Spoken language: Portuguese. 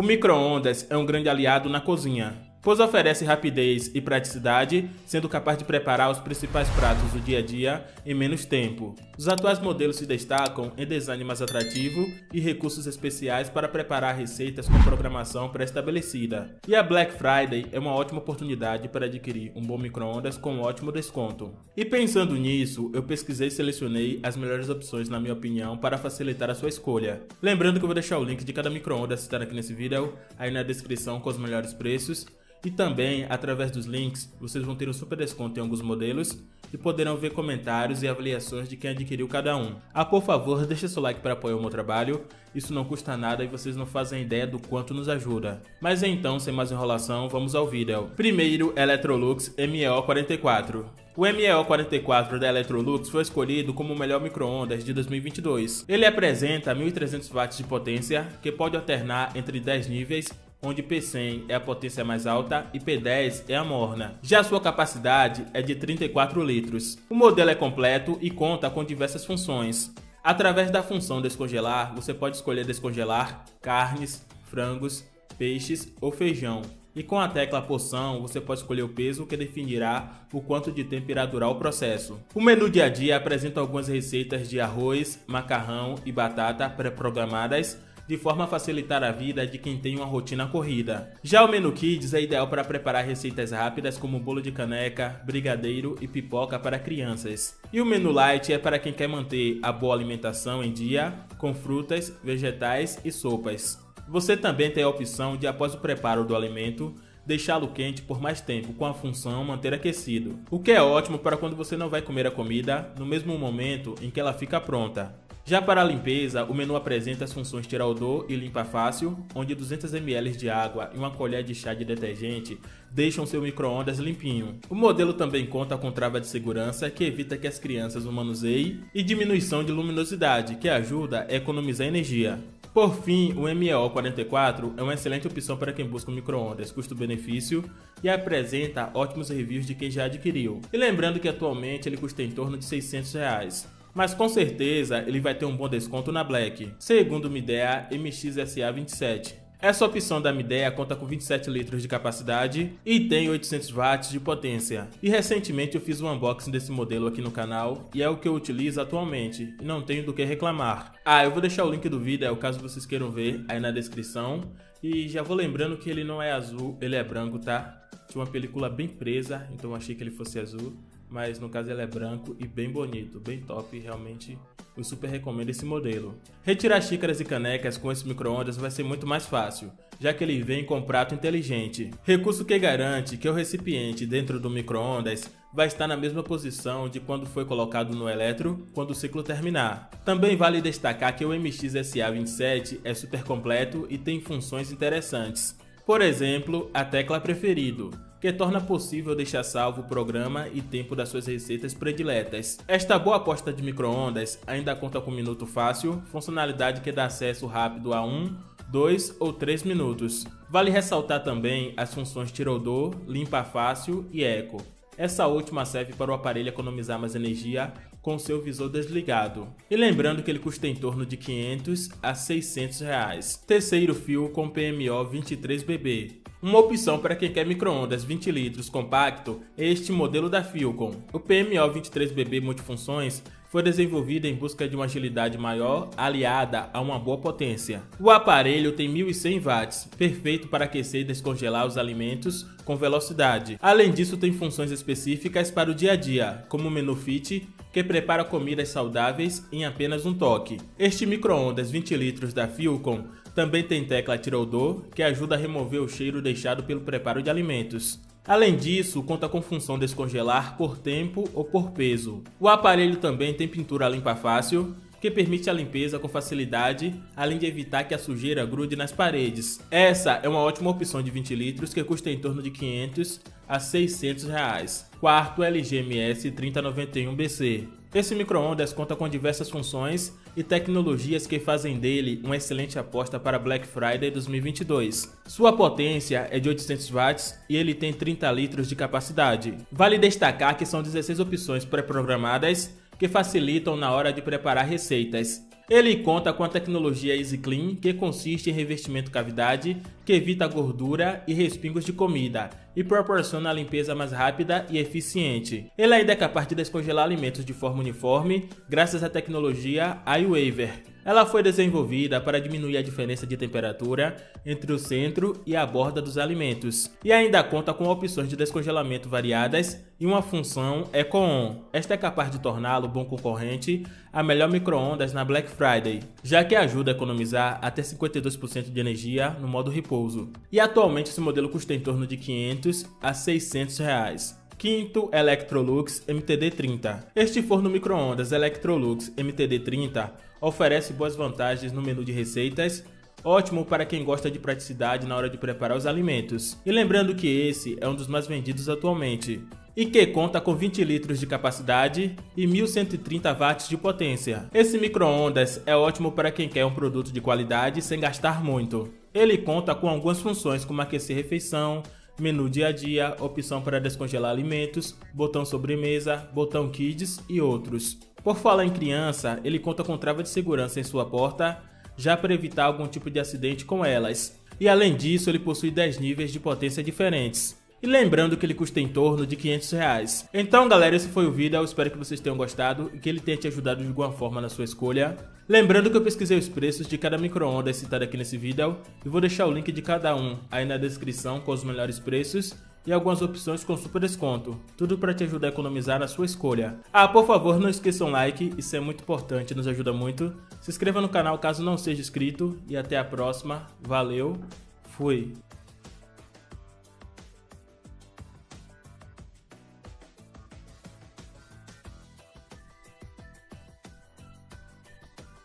O micro-ondas é um grande aliado na cozinha, pois oferece rapidez e praticidade, sendo capaz de preparar os principais pratos do dia a dia em menos tempo. Os atuais modelos se destacam em design mais atrativo e recursos especiais para preparar receitas com programação pré-estabelecida. E a Black Friday é uma ótima oportunidade para adquirir um bom micro-ondas com um ótimo desconto. E pensando nisso, eu pesquisei e selecionei as melhores opções na minha opinião para facilitar a sua escolha. Lembrando que eu vou deixar o link de cada micro-ondas citado aqui nesse vídeo aí na descrição com os melhores preços e também, através dos links, vocês vão ter um super desconto em alguns modelos e poderão ver comentários e avaliações de quem adquiriu cada um. Ah, por favor, deixe seu like para apoiar o meu trabalho, isso não custa nada e vocês não fazem ideia do quanto nos ajuda. Mas então, sem mais enrolação, vamos ao vídeo. Primeiro, Electrolux MEO44. O MEO44 da Electrolux foi escolhido como o melhor micro-ondas de 2022. Ele apresenta 1300 watts de potência, que pode alternar entre 10 níveis onde P100 é a potência mais alta e P10 é a morna. Já sua capacidade é de 34 litros. O modelo é completo e conta com diversas funções. Através da função descongelar, você pode escolher descongelar carnes, frangos, peixes ou feijão. E com a tecla poção, você pode escolher o peso que definirá o quanto de tempo irá durar o processo. O menu dia a dia apresenta algumas receitas de arroz, macarrão e batata pré-programadas de forma a facilitar a vida de quem tem uma rotina corrida. Já o menu Kids é ideal para preparar receitas rápidas como bolo de caneca, brigadeiro e pipoca para crianças. E o menu Light é para quem quer manter a boa alimentação em dia, com frutas, vegetais e sopas. Você também tem a opção de, após o preparo do alimento, deixá-lo quente por mais tempo, com a função manter aquecido, o que é ótimo para quando você não vai comer a comida no mesmo momento em que ela fica pronta. Já para a limpeza, o menu apresenta as funções tirar odor e limpa fácil, onde 200 ml de água e uma colher de chá de detergente deixam seu micro-ondas limpinho. O modelo também conta com trava de segurança que evita que as crianças o manuseiem e diminuição de luminosidade, que ajuda a economizar energia. Por fim, o MEO44 é uma excelente opção para quem busca um micro-ondas custo-benefício e apresenta ótimos reviews de quem já adquiriu. E lembrando que atualmente ele custa em torno de 600 reais mas com certeza ele vai ter um bom desconto na Black, segundo Midea MXSA27. Essa opção da Midea conta com 27 litros de capacidade e tem 800 watts de potência. E recentemente eu fiz um unboxing desse modelo aqui no canal e é o que eu utilizo atualmente e não tenho do que reclamar. Ah, eu vou deixar o link do vídeo caso vocês queiram ver aí na descrição. E já vou lembrando que ele não é azul, ele é branco, tá? Tinha uma película bem presa, então achei que ele fosse azul mas no caso ele é branco e bem bonito, bem top, realmente eu super recomendo esse modelo. Retirar xícaras e canecas com esse micro-ondas vai ser muito mais fácil, já que ele vem com prato inteligente, recurso que garante que o recipiente dentro do micro-ondas vai estar na mesma posição de quando foi colocado no eletro quando o ciclo terminar. Também vale destacar que o MXSA27 é super completo e tem funções interessantes. Por exemplo, a tecla preferido, que torna possível deixar salvo o programa e tempo das suas receitas prediletas. Esta boa aposta de microondas ainda conta com minuto fácil, funcionalidade que dá acesso rápido a 1, 2 ou 3 minutos. Vale ressaltar também as funções tirodor, limpa fácil e eco. Essa última serve para o aparelho economizar mais energia com seu visor desligado. E lembrando que ele custa em torno de 500 a 600 reais. Terceiro fio com PMO 23BB. Uma opção para quem quer microondas 20 litros compacto é este modelo da Philcon. O PMO 23BB multifunções foi desenvolvido em busca de uma agilidade maior aliada a uma boa potência. O aparelho tem 1100 watts, perfeito para aquecer e descongelar os alimentos com velocidade. Além disso, tem funções específicas para o dia a dia, como o menu fit, que prepara comidas saudáveis em apenas um toque. Este micro-ondas 20 litros da Philcon também tem tecla tira-odor, que ajuda a remover o cheiro deixado pelo preparo de alimentos. Além disso, conta com função descongelar por tempo ou por peso. O aparelho também tem pintura limpa fácil, que permite a limpeza com facilidade, além de evitar que a sujeira grude nas paredes. Essa é uma ótima opção de 20 litros que custa em torno de 500 a 600 reais. Quarto LGMS 3091BC. Esse micro-ondas conta com diversas funções e tecnologias que fazem dele uma excelente aposta para Black Friday 2022. Sua potência é de 800 watts e ele tem 30 litros de capacidade. Vale destacar que são 16 opções pré-programadas que facilitam na hora de preparar receitas. Ele conta com a tecnologia Easy Clean, que consiste em revestimento cavidade, que evita gordura e respingos de comida e proporciona a limpeza mais rápida e eficiente. Ele ainda é capaz de descongelar alimentos de forma uniforme graças à tecnologia iWaver. Ela foi desenvolvida para diminuir a diferença de temperatura entre o centro e a borda dos alimentos, e ainda conta com opções de descongelamento variadas e uma função Eco-On. Esta é capaz de torná-lo bom concorrente a melhor microondas na Black Friday, já que ajuda a economizar até 52% de energia no modo repouso. E atualmente esse modelo custa em torno de 500 a 600 reais. Quinto, Electrolux MTD30. Este forno microondas Electrolux MTD30 oferece boas vantagens no menu de receitas, ótimo para quem gosta de praticidade na hora de preparar os alimentos. E lembrando que esse é um dos mais vendidos atualmente. E que conta com 20 litros de capacidade e 1130 watts de potência. Esse microondas é ótimo para quem quer um produto de qualidade sem gastar muito. Ele conta com algumas funções como aquecer refeição, menu dia a dia, opção para descongelar alimentos, botão sobremesa, botão kids e outros. Por falar em criança, ele conta com trava de segurança em sua porta, já para evitar algum tipo de acidente com elas. E além disso, ele possui 10 níveis de potência diferentes. E lembrando que ele custa em torno de 500 reais. Então galera, esse foi o vídeo, eu espero que vocês tenham gostado e que ele tenha te ajudado de alguma forma na sua escolha. Lembrando que eu pesquisei os preços de cada micro-ondas citado aqui nesse vídeo e vou deixar o link de cada um aí na descrição com os melhores preços e algumas opções com super desconto, tudo para te ajudar a economizar na sua escolha. Ah, por favor, não esqueça um like, isso é muito importante, nos ajuda muito. Se inscreva no canal caso não seja inscrito e até a próxima. Valeu, fui!